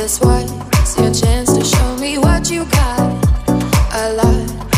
This one's your chance to show me what you got. A lot.